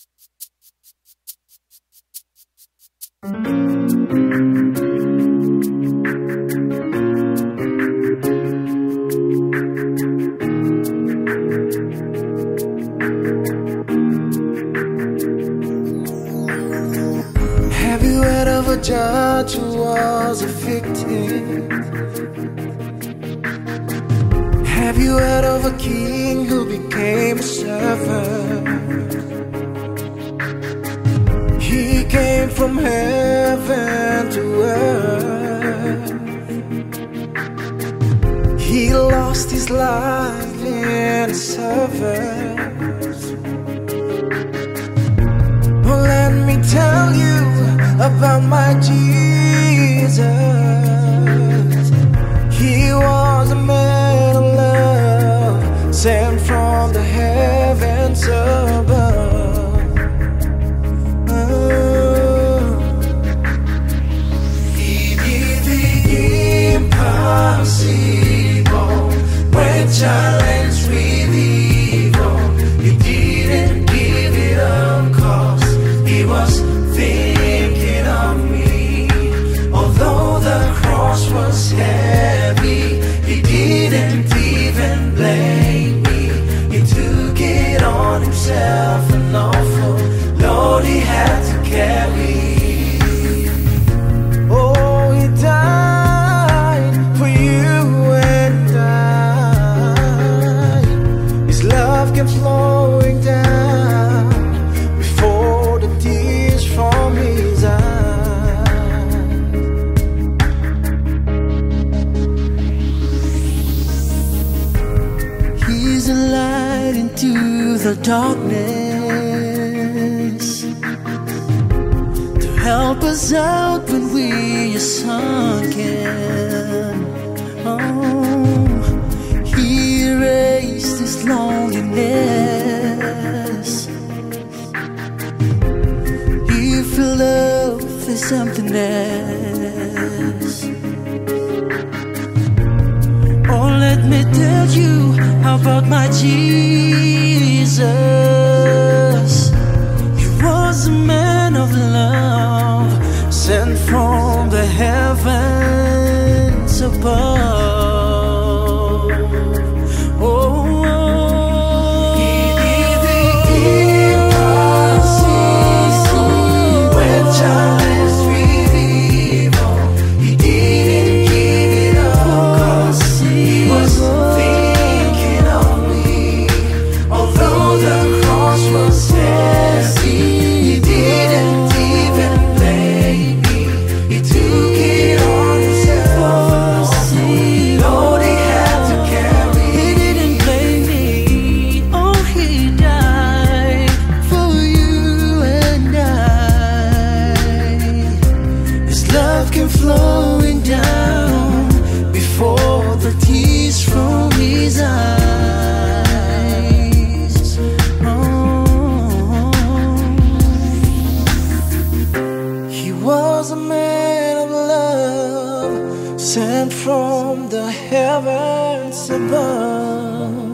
Have you heard of a judge who was a victim? Have you heard of a king who became a servant? Life in service. Well, let me tell you about my Jesus. He was a man of love, sent from the heavens above. He's a light into the darkness to help us out when we are sunken. Oh, He erased this loneliness. He filled up with something emptiness. About my Jesus. He was a man of love, sent from the heavens above. From the heavens above.